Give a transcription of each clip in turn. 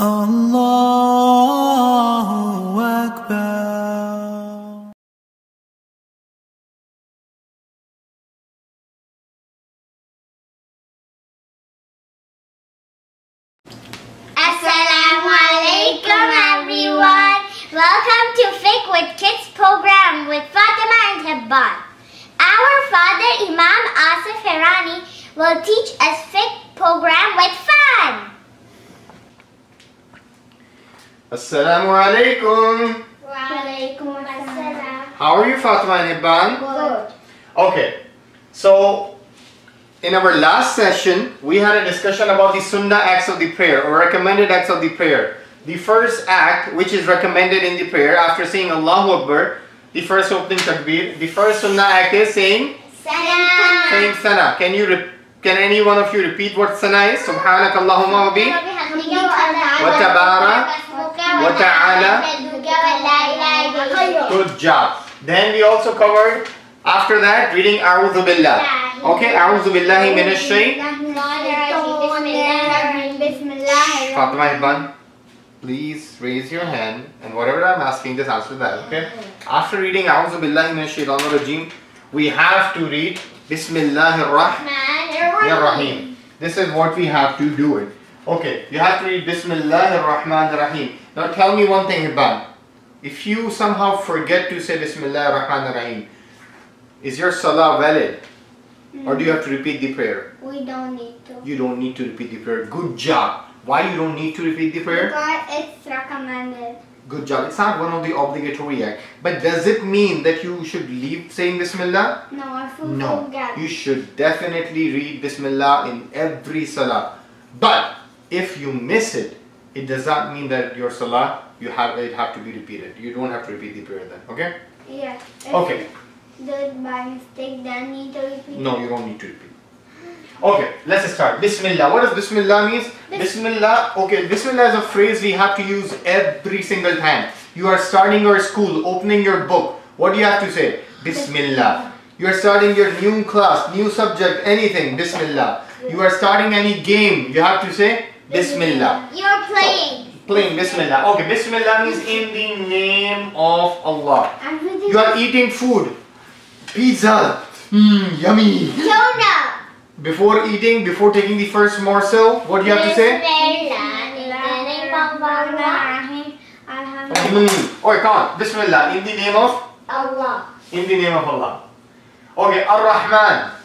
Allah Assalamu alaikum. Wa alaikum assalam. How are you, Fatima and Hibban? Good. Okay, so in our last session, we had a discussion about the sunnah acts of the prayer or recommended acts of the prayer. The first act, which is recommended in the prayer after saying Allahu Akbar, the first opening takbir, the first sunnah act is saying Salam. saying sana. Can you re- can any one of you repeat what sana is? Subhanak Allahumma wa bi wa tabara ta'ala. Good job. Then we also covered after that reading A'udhu Billah. Okay, A'udhu Billahi minash shaytan. Fatima Ibn, please raise your hand and whatever I'm asking, just answer that, okay? After reading A'udhu Billahi Minash Shaitanir Rajim, we have to read Bismillahir Rahmanir Rahim. This is what we have to do it. Okay, you have to read Bismillahir Rahmanir Rahim. Now tell me one thing, Hibban. If you somehow forget to say Bismillahir Rahmanir Rahim, is your salah valid? Or do you have to repeat the prayer? We don't need to. You don't need to repeat the prayer. Good job. Why you don't need to repeat the prayer? Because it's recommended. Good job. It's not one of the obligatory act. But does it mean that you should leave saying Bismillah? No, if we No. forget. You should definitely read Bismillah in every salah. But if you miss it, it does not mean that your salah you have it have to be repeated. You don't have to repeat the prayer then. Okay? Yeah. Okay. by mistake, then need to repeat. No, you don't need to repeat. Okay, let's start. Bismillah. What does Bismillah means? Bismillah. Okay, Bismillah is a phrase we have to use every single time. You are starting your school, opening your book. What do you have to say? Bismillah. You are starting your new class, new subject, anything. Bismillah. You are starting any game. You have to say Bismillah. You're playing. Playing Bismillah. Okay, Bismillah means in the name of Allah. You are eating food. Pizza. Mmm, yummy. Jonah. Before eating, before taking the first morsel, what do you have to say? Mm. Oh, come on. Bismillah. In the name of? Allah. In the name of Allah. Okay, Ar-Rahman.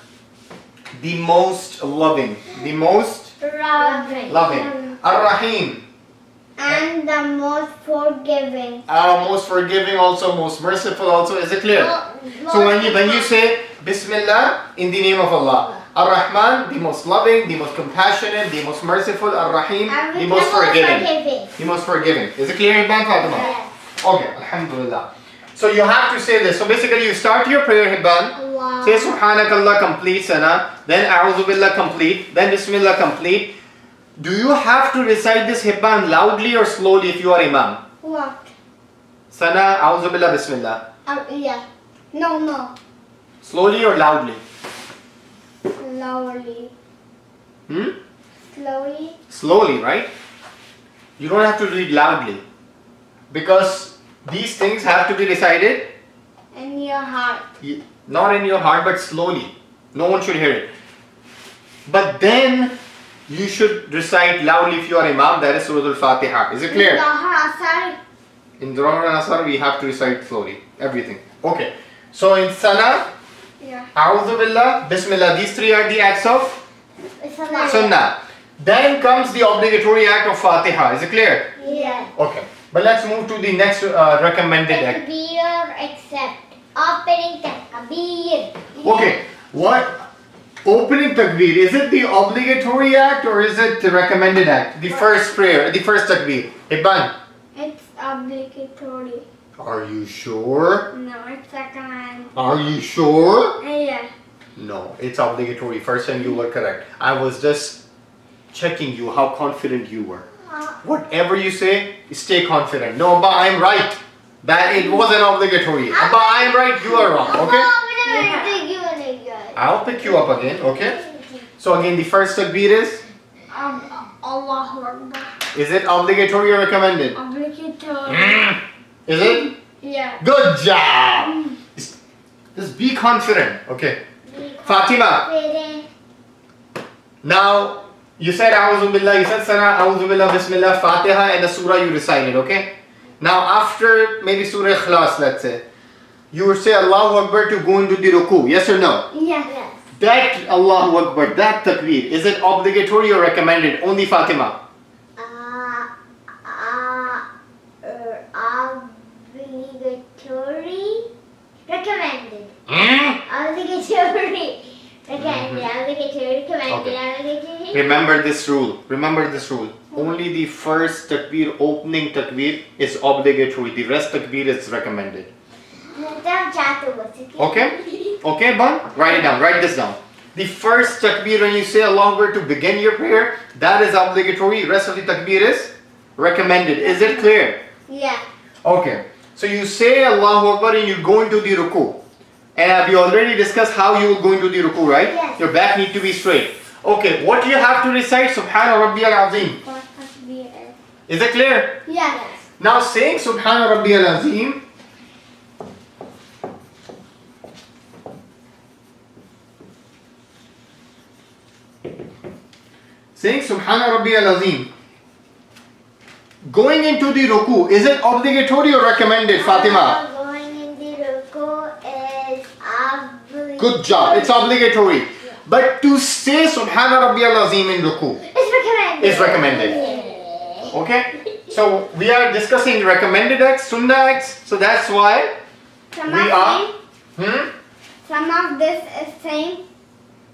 The most loving. The most Loving. loving. Ar-Rahim. And the most forgiving. Uh, most forgiving also, most merciful also. Is it clear? So when you when you say Bismillah in the name of Allah, Ar-Rahman, the most loving, the most compassionate, the most merciful, Ar-Rahim, the most forgiving. The most forgiving. Is it clear, Hibban Fatima? Yes. Okay, Alhamdulillah. So you have to say this. So basically you start your prayer, Hibban. Allah. Say Subhanakallah complete, Sana. Then A'udhu complete. Then Bismillah complete. Do you have to recite this Hibban loudly or slowly if you are Imam? What? Sana, A'udhu Billah, Bismillah. Um, yeah. No, no. Slowly or loudly? Slowly. Hmm? Slowly. Slowly, right? You don't have to read loudly. Because these things have to be recited In your heart. y- not in your heart but slowly. No one should hear it. But then you should recite loudly if you are Imam, that is Surah Al-Fatiha. Is it clear? In Dhuhr and Asar we have to recite slowly. Everything. Okay. So in Sana, Yeah. A'udhu Billah, Bismillah. These three are the acts of Sunnah. Then comes the obligatory act of Fatiha. Is it clear? Yeah. Okay. But let's move to the next uh, recommended act. Takbir except opening takbir. Okay. What? Opening takbir, is it the obligatory act or is it the recommended act? The first prayer, the first takbir. Ibn, It's obligatory. are you sure? No, it's recommended. Are you sure? Yeah. No, it's obligatory. First time you were correct. I was just checking you how confident you were. Uh. Whatever you say, stay confident. No, but I'm right. That it wasn't obligatory. But I'm right, you are wrong. Okay? I'll pick you up again, okay? So again, the first takbir is Um, Allahu Akbar. Is it obligatory or recommended? Obligatory. Is it? Yeah. Good job. Just be confident. Okay. Fatima. Now you said A'udhu Billah, you said Sana, A'udhu Billah, Bismillah, Fatiha and the surah you recited, okay? Now after maybe Surah Ikhlas, let's say, you will say Allahu Akbar to go into the ruku, yes or no? Yes. That Allahu Akbar, that takbir, is it obligatory or recommended? Only Fatima. Uh, uh, uh, obligatory. Recommended. Hmm? Obligatory. Okay. Remember this rule. Remember this rule. Only the first takbir, opening takbir is obligatory. The rest takbir is recommended. Okay? Okay, bun. Write it down. Write this down. The first takbir when you say a long word to begin your prayer, that is obligatory. Rest of the takbir is recommended. Is it clear? Yeah. Okay. So you say Allahu Akbar and you go into the ruku. And have you already discussed how you will go into the ruku, right? Yes. Your back need to be straight. Okay, what do you have to recite? Subhana Rabbiyal Azim. Is it clear? Yes. Now saying Subhana Rabbiyal Azim. Saying Subhana Rabbiyal Azim. Going into the ruku, is it obligatory or recommended, Fatima? Good job. It's obligatory. But to say Subhana Rabbiyal Azim in ruku It's recommended. is recommended. Yeah. Okay? So we are discussing recommended acts, sunnah acts. So that's why Some we of are. Hmm? Some of this is saying.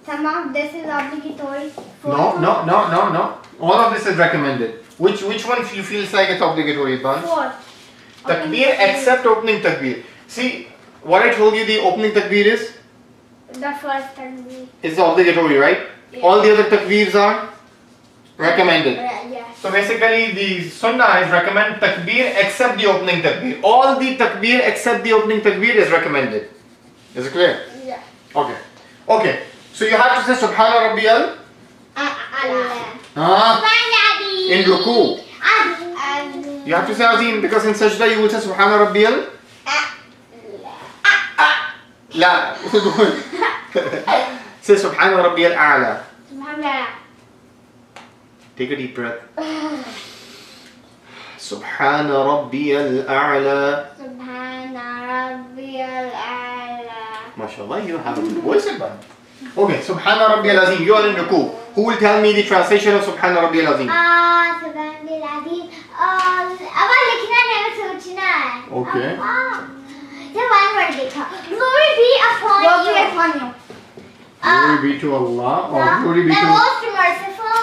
Some of this is obligatory. No, no, no, no, no. All of this is recommended. Which which one you feels like it's obligatory, Ban? Four. Takbir except opening takbir. See, what I told you the opening takbir is The first takbir. is obligatory, right? All the other takbirs are recommended. Yeah. So basically the sunnah is recommend takbir except the opening takbir. All the takbir except the opening takbir is recommended. Is it clear? Yeah. Okay. Okay. So you have to say Subhana Rabbiyal Allah. ah, in ruku. Allah. You have to say Azim because in sajda you will say Subhana Rabbiyal لا. سي سبحان ربي الأعلى سبحان Take a deep breath. سبحان ربي الأعلى سبحان ربي الأعلى ما شاء الله you have a good voice about Okay سبحان ربي العظيم you are in ركوع Who will tell me the translation of سبحان ربي العظيم آه سبحان ربي العظيم أول كنا نعمل سوتشنا Okay. onward. Glory be upon Glory you. Upon you. Uh, glory be to Allah. Or the, glory be the to most merciful.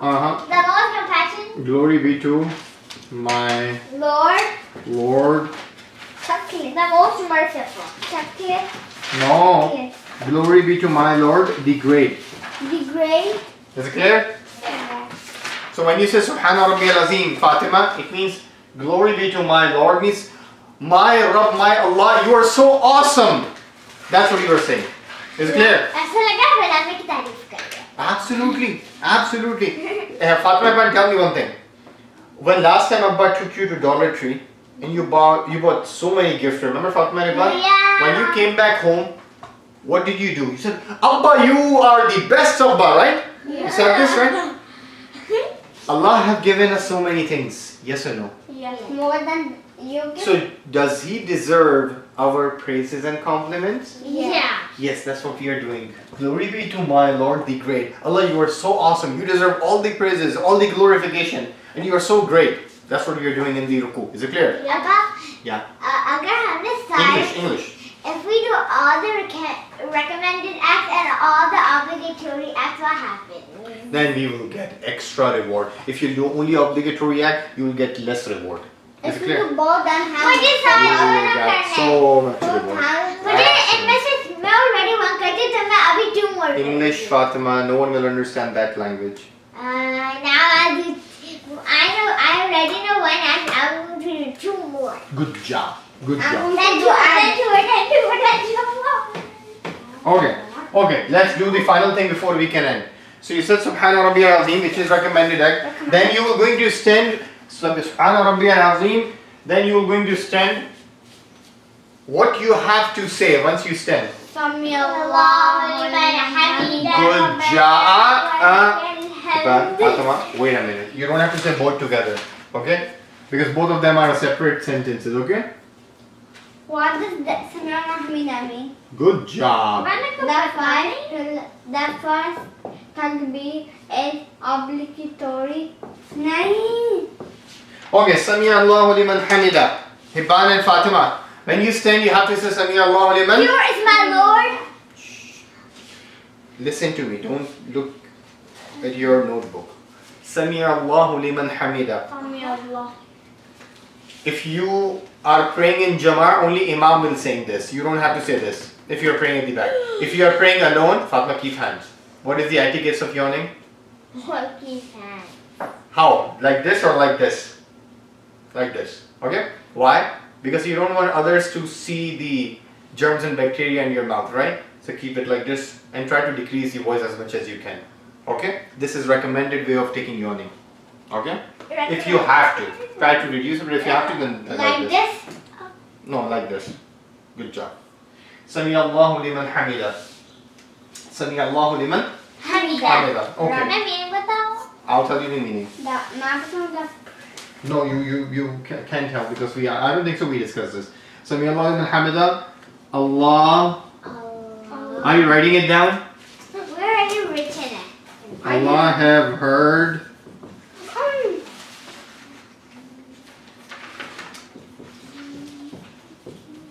Uh -huh. The most compassionate. Glory be to my Lord. Lord. Chocolate. The most merciful. Chocolate. No. Chocolate. Glory be to my Lord, the Great. The Great. Is it clear? Yeah. So when you say Subhana Rabbi Azim, Fatima, it means glory be to my Lord means my Rabb, my Allah, you are so awesome. That's what you are saying. Is it clear? Absolutely. Absolutely. uh, Fatima, Abba, tell me one thing. When last time Abba took you to Dollar Tree and you bought you bought so many gifts, remember Fatima Abba? Yeah. When you came back home, what did you do? You said, Abba, you are the best Abba, right? Yeah. You said this, right? Allah have given us so many things. Yes or no? Yes. More than so does he deserve our praises and compliments? Yeah. Yes, that's what we are doing. Glory be to my Lord the Great. Allah, you are so awesome. You deserve all the praises, all the glorification. And you are so great. That's what we are doing in the ruku. Is it clear? Yeah. Yeah. Uh, English, English. If we do all the rec recommended acts and all the obligatory acts, what happens? Then we will get extra reward. If you do only obligatory act, you will get less reward. Is it If we clear? do both, then how? मुझे You सारे will दोनों get करने so हैं। much reward. मुझे इनमें से मैं already one करती हूँ तो मैं अभी to more English, Fatima, no one will understand that language. Uh, now I do. I know. I already know one act. I'm going to do two more. Good job. Good I'm job. going Then to two, do then add. two, then two, then two more. Okay. Okay. Let's do the final thing before we can end. So you said Subhana Rabbi Azim, which is recommended act. Then you are going to stand Subhana Rabbi Azim. Then you are going to stand. What you have to say once you stand. Good job. Wait a minute. You don't have to say both together. Okay? Because both of them are separate sentences. Okay? What does that mean? Good job. The first, the first takbir is obligatory. Okay, Sami Allahu liman hamida. Hibban and Fatima. When you stand, you have to say Sami Allahu liman. You is my Lord. Listen to me. Don't look at your notebook. Sami Allahu liman hamida. Sami Allah. If you are praying in Jama'ah, only Imam will sing this. You don't have to say this. If you're praying at the back. If you are praying alone, Fatima, keep hands. What is the etiquette of yawning? Keep hands. How? Like this or like this? Like this. Okay? Why? Because you don't want others to see the germs and bacteria in your mouth, right? So keep it like this and try to decrease your voice as much as you can. Okay? This is recommended way of taking yawning. Okay? If you have to. Try to reduce it, but if you have to, then then Like this. No, like this. Good job. Sami Allahu liman hamida. Sami Allahu liman Hamida. hamida. Okay. I'll tell you the meaning. The maximum the No, you you you can't help because we I don't think so. We discussed this. Sami Allahu liman hamida. Allah. Oh. Are you writing it down? Where are you written it? Allah have heard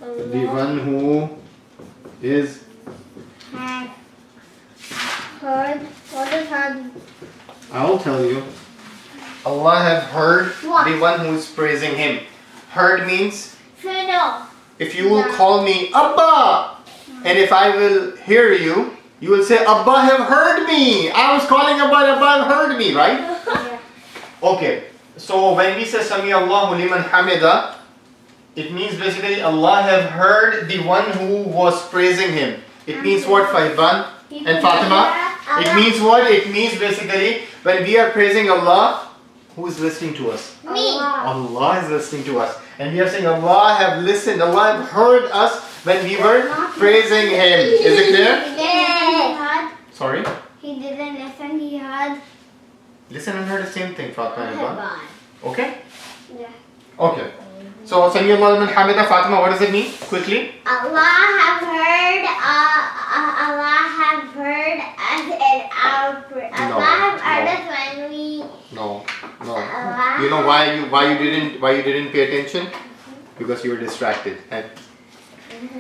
Um, the one who is have heard. What is heard? I'll tell you. Allah have heard What? the one who is praising him. Heard means if you will Yeah. call me Abba, hmm. and if I will hear you, you will say Abba have heard me. I was calling Abba, Abba have heard me, right? Okay. So when we say Sami Allahu liman hamida, it means basically Allah have heard the one who was praising him. It hmm. means what, Faiban and Fatima? It means what? It means basically when we are praising Allah, who is listening to us? Me. Allah is listening to us. And we are saying Allah have listened, Allah have heard us when we were praising Him. Is it clear? He. Sorry? He didn't listen. He heard. Listen and heard the same thing, Fatima and Iban. Okay? Yeah. Okay. So, Sami Allah liman hamida, Fatima, what does it mean? Quickly. Allah have heard. Uh, uh, Allah have heard us in our. pr- No, Allah have heard no. us when we. No, no. You know why you why you didn't why you didn't pay attention? Because you were distracted. And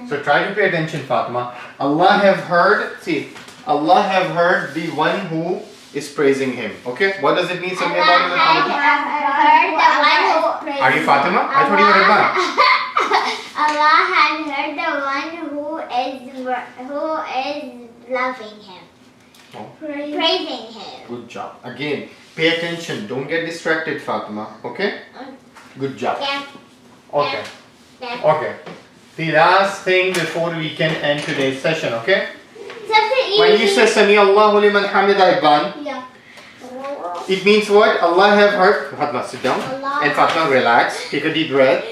so try to pay attention, Fatima. Allah have heard. See, Allah have heard the one who is praising Him. Okay. What does it mean? Sami Allah Allah have heard the one who. Are you Fatima? I thought you were Iban. Allah has heard the one who is who is loving him, Oh. praising him. Good job. Again, pay attention. Don't get distracted, Fatima. Okay? Good job. Okay. Okay. The last thing before we can end today's session, okay? When you say Sami Allahu liman hamida Iban, yeah. it means what? Allah have heard. Fatma, sit down. Allah. And Fatma, relax. Take a deep breath.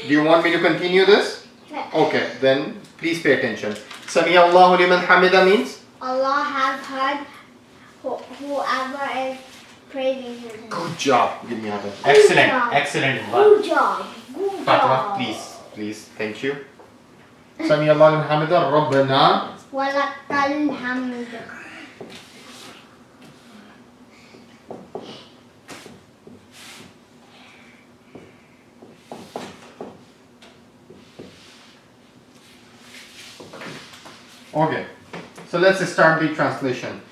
Do you want me to continue this? Okay, then please pay attention. Sami Allahu liman hamida means? Allah have heard whoever is praising him. Good job. Give me another. Excellent. job. Excellent. Iban. Good job. Good Fatma, job. please. Please. Thank you. Sami Allahu liman hamida Rabbana. Walakal hamd. Okay, so let's start the translation.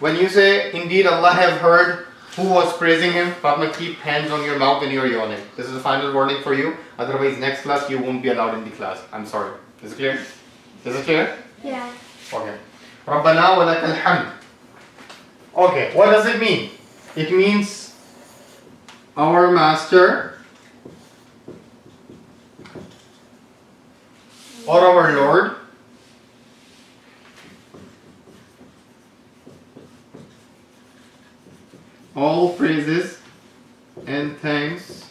When you say, Indeed Allah have heard who was praising him, But keep hands on your mouth when you're yawning. This is a final warning for you. Otherwise, next class you won't be allowed in the class. I'm sorry. Is it clear? Is it clear? Yeah. Okay. Rabbana wa lakal. Okay, what does it mean? It means our master or our Lord all praises and thanks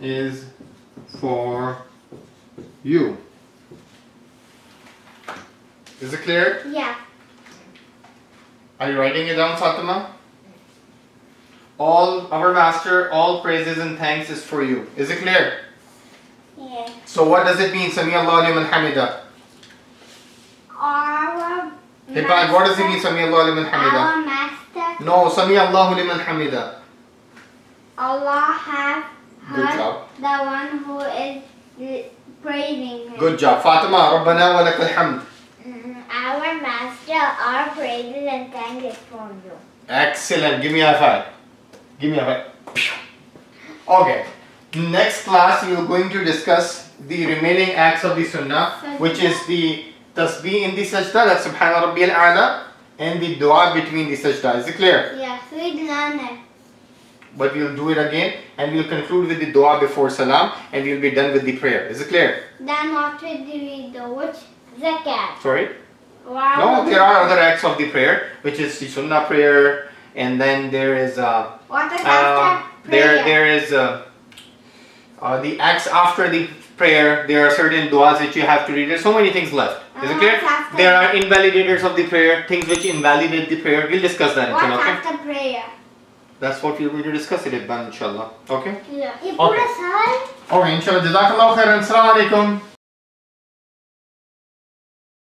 is for you. Is it clear? Yeah. Are you writing it down, Fatima? All our master, all praises and thanks is for you. Is it clear? Yeah. So what does it mean? Sami Allah liman hamida. Our Hibban, what does it mean? Sami Allah liman hamida. No, Sami Allahu liman hamida. Allah Good heard the one who is praising Him. Good job. Fatima, Rabbana wa lakal hamd. Mm, Our master, our praises and thanks is from you. Excellent. Give me a five. Give me a five. Okay. Next class, we are going to discuss the remaining acts of the sunnah, which is the tasbih in the sajda, that's subhana rabbi al-a'la, and the dua between the sajda. Is it clear? Yeah, we learn it. But we'll do it again, and we'll conclude with the dua before salam, and we'll be done with the prayer. Is it clear? Then after we do? Which zakat? Sorry? Wow. No, there are other acts of the prayer, which is the sunnah prayer, and then there is uh, What is uh, after there there is uh, uh, the acts after the prayer. There are certain duas that you have to read. There's so many things left. Is it Uh, clear? There are invalidators of the prayer, things which invalidate the prayer. We'll discuss that. What inshallah, okay? after prayer? That's what we're going to discuss it, inshallah. Okay? Yeah. Okay. Okay, inshallah. Jazakallah khairan. Assalamu alaikum.